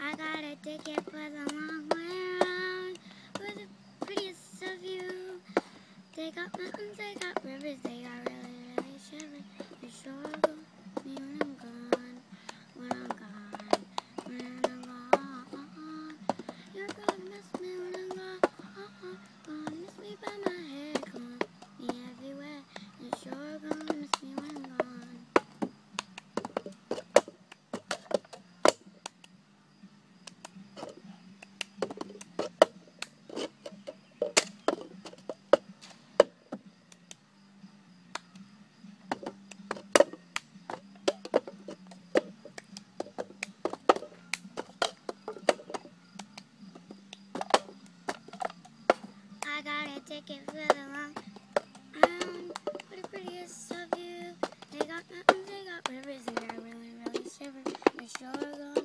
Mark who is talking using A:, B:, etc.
A: a ticket for the long way around. We're the prettiest of you. They got mountains, they got rivers, they got really, really shivers. I a ticket for the long round. What the prettiest of you. They got mountains, they got rivers, they got really, really shivers. They sure go